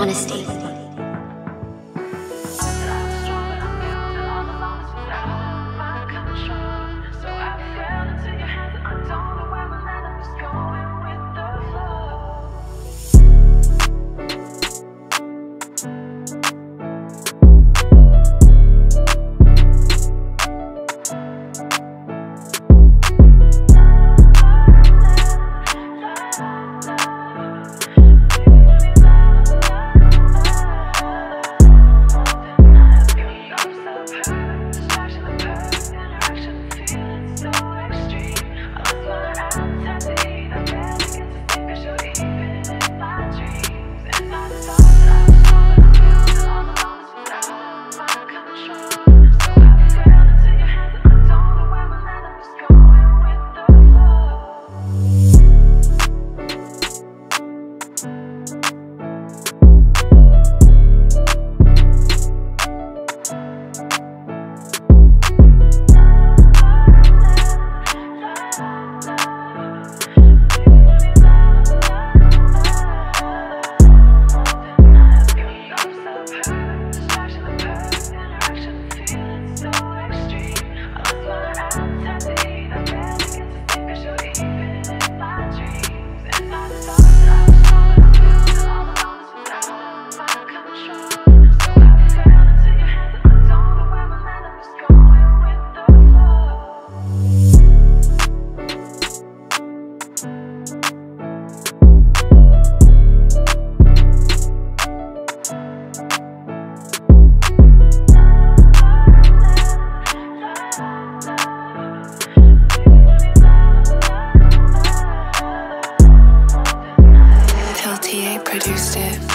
honesty. produced it.